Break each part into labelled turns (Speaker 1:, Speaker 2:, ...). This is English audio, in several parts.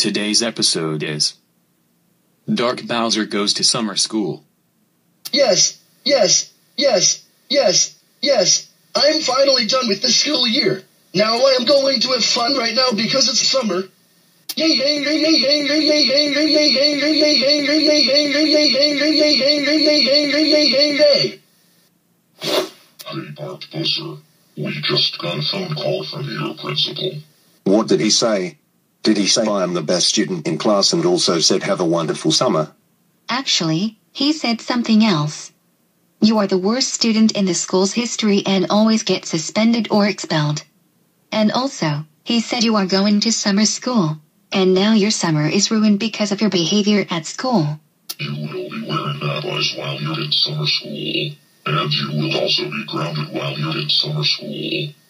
Speaker 1: Today's episode is Dark Bowser Goes to Summer School.
Speaker 2: Yes, yes, yes, yes, yes. I'm finally done with the school year. Now I am going to have fun right now because it's summer.
Speaker 3: Hey, Dark Bowser. We just got a phone call from your principal.
Speaker 4: What did he say? Did he say I am the best student in class and also said have a wonderful summer?
Speaker 5: Actually, he said something else. You are the worst student in the school's history and always get suspended or expelled. And also, he said you are going to summer school. And now your summer is ruined because of your behavior at school.
Speaker 3: You will be wearing rabbis while you're in summer school. And you will also be grounded while you're in summer school.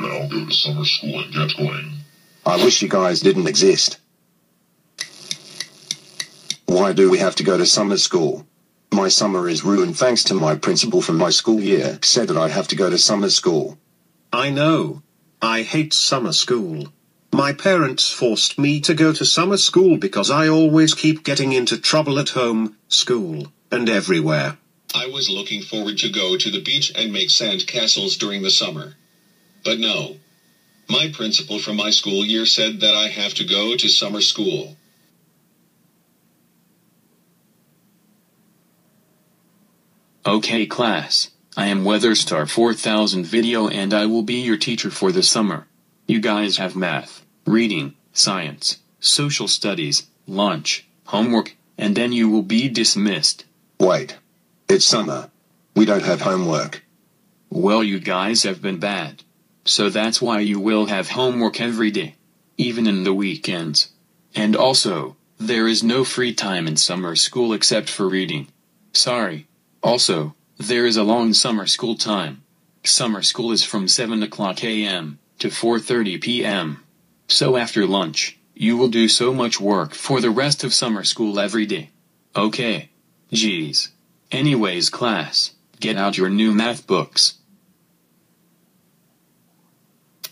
Speaker 3: Now go to summer school and get going.
Speaker 4: I wish you guys didn't exist. Why do we have to go to summer school? My summer is ruined thanks to my principal from my school year said that I have to go to summer school.
Speaker 6: I know. I hate summer school. My parents forced me to go to summer school because I always keep getting into trouble at home, school, and everywhere.
Speaker 7: I was looking forward to go to the beach and make sand castles during the summer. But no. My principal from my school year said that I have to go to summer school.
Speaker 1: Okay class, I am Weatherstar 4000 Video and I will be your teacher for the summer. You guys have math, reading, science, social studies, lunch, homework, and then you will be dismissed.
Speaker 4: Wait. It's summer. We don't have homework.
Speaker 1: Well you guys have been bad. So that's why you will have homework every day. Even in the weekends. And also, there is no free time in summer school except for reading. Sorry. Also, there is a long summer school time. Summer school is from 7 o'clock a.m. to 4.30 p.m. So after lunch, you will do so much work for the rest of summer school every day. Okay. Geez. Anyways class, get out your new math books.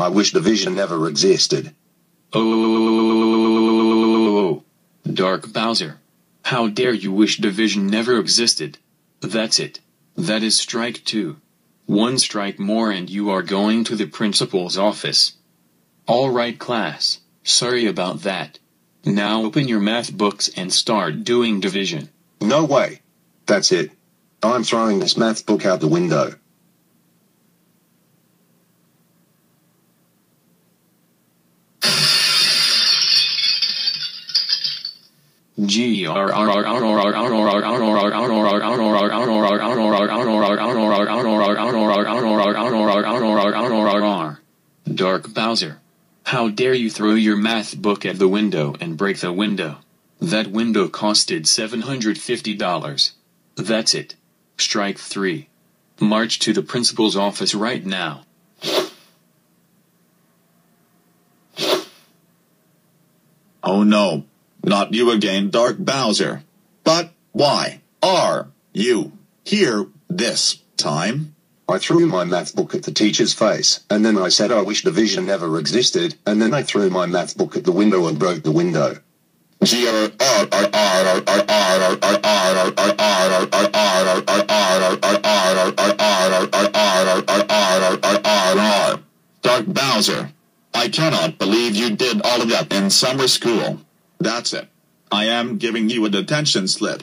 Speaker 1: I wish the division
Speaker 4: never existed.
Speaker 1: Oh, Dark Bowser. How dare you wish division never existed? That's it. That is strike two. One strike more and you are going to the principal's office. Alright class, sorry about that. Now open your math books and start doing division.
Speaker 4: No way. That's it. I'm throwing this math book out the window.
Speaker 1: Dark Bowser. How dare you throw your math book at the window and break the window? That window costed $750. That's it. Strike 3. March to the principal's office right now.
Speaker 8: Oh no, not you again, Dark Bowser. But why are you here this time?
Speaker 4: I threw my math book at the teacher's face, and then I said I wish division never existed, and then I threw my math book at the window and broke the window.
Speaker 8: Dark Bowser, I cannot believe you did all of that in summer school. That's it. I am giving you a detention slip.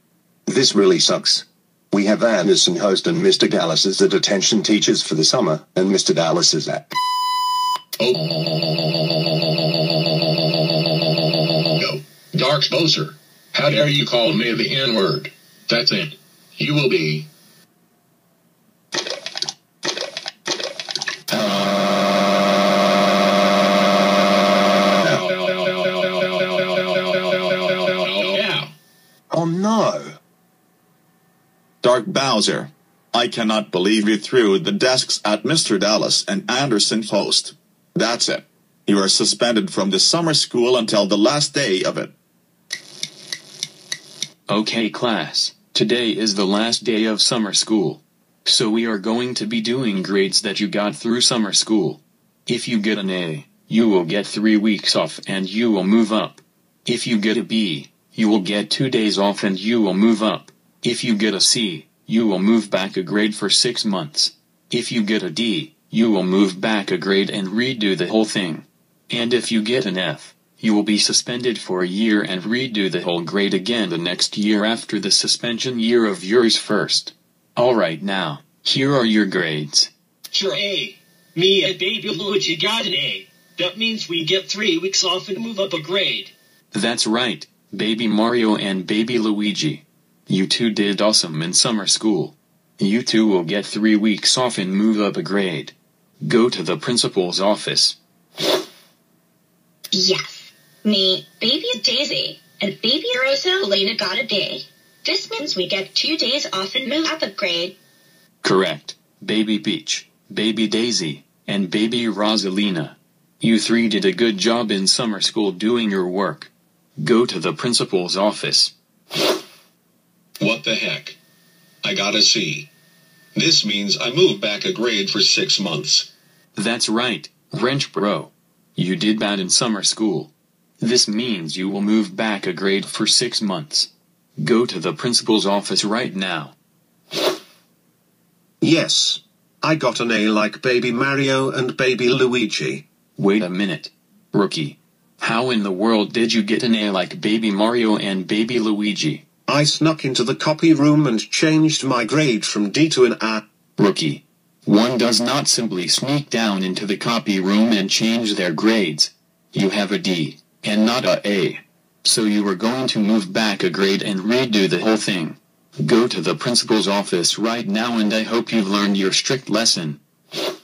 Speaker 4: This really sucks. We have Anderson Host and Mr. Dallas as the detention teachers for the summer, and Mr. Dallas is at.
Speaker 7: Oh. No. Dark. How dare you call me the N word? That's it. You will be. Yeah.
Speaker 4: Oh no!
Speaker 8: Dark Bowser. I cannot believe you threw the desks at Mr. Dallas and Anderson Host. That's it. You are suspended from the summer school until the last day of it.
Speaker 1: Okay class, today is the last day of summer school. So we are going to be doing grades that you got through summer school. If you get an A, you will get three weeks off and you will move up. If you get a B, you will get two days off and you will move up. If you get a C, you will move back a grade for six months. If you get a D, you will move back a grade and redo the whole thing. And if you get an F, you will be suspended for a year and redo the whole grade again the next year after the suspension year of yours first. Alright now, here are your grades.
Speaker 9: Sure A. Me and Baby Luigi got an A. That means we get three weeks off and move up a grade.
Speaker 1: That's right, Baby Mario and Baby Luigi. You two did awesome in summer school. You two will get three weeks off and move up a grade. Go to the principal's office.
Speaker 10: Yes. Me, Baby Daisy, and Baby Rosalina got a day. This means we get two days off and move up a grade.
Speaker 1: Correct, Baby Peach, Baby Daisy, and Baby Rosalina. You three did a good job in summer school doing your work. Go to the principal's office.
Speaker 7: What the heck? I got a C. This means I move back a grade for six months.
Speaker 1: That's right, Wrench Bro. You did bad in summer school. This means you will move back a grade for six months. Go to the principal's office right now.
Speaker 6: Yes. I got an A like Baby Mario and Baby Luigi.
Speaker 1: Wait a minute. Rookie. How in the world did you get an A like Baby Mario and Baby Luigi?
Speaker 6: I snuck into the copy room and changed my grade from D to an A.
Speaker 1: Rookie. One does not simply sneak down into the copy room and change their grades. You have a D, and not a A. So you are going to move back a grade and redo the whole thing. Go to the principal's office right now and I hope you've learned your strict lesson.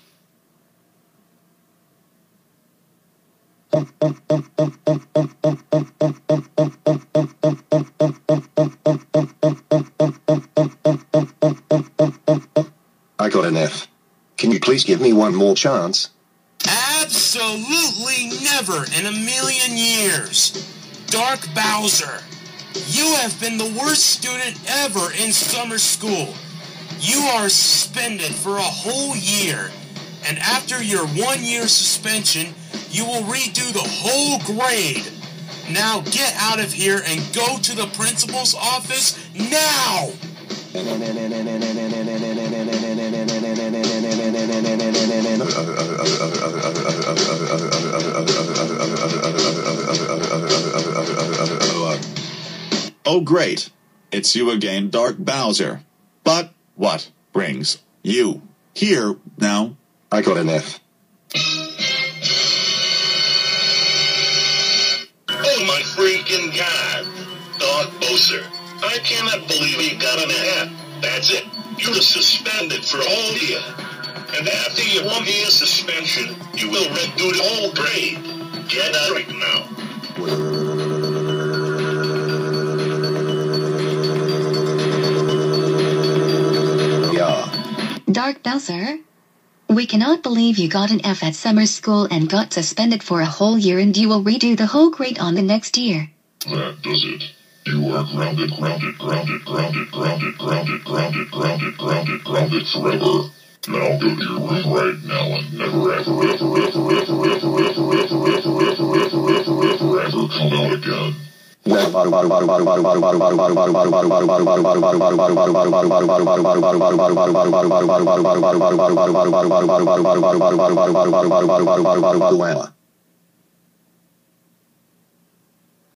Speaker 4: please give me one more chance?
Speaker 11: Absolutely never in a million years. Dark Bowser, you have been the worst student ever in summer school. You are suspended for a whole year, and after your one year suspension, you will redo the whole grade. Now get out of here and go to the principal's office now!
Speaker 8: Oh great. It's you again, Dark Bowser. But what brings you here now?
Speaker 4: I got an F.
Speaker 3: Oh my freaking god! Dark Bowser, I cannot believe you got an F. That's it. You're suspended for a whole year. And after your one year suspension, you will redo the whole grade. Get out right now.
Speaker 4: Yeah.
Speaker 5: Dark Bowser? We cannot believe you got an F at summer school and got suspended for a whole year and you will redo the whole grade on the next year.
Speaker 3: That does it. You are grounded, grounded, grounded, grounded, grounded, grounded, grounded, grounded, grounded, grounded forever. Now go to your room right now and never ever, ever, ever, ever, ever, ever, ever, ever, ever, ever, ever, ever, ever come out again.
Speaker 6: Well.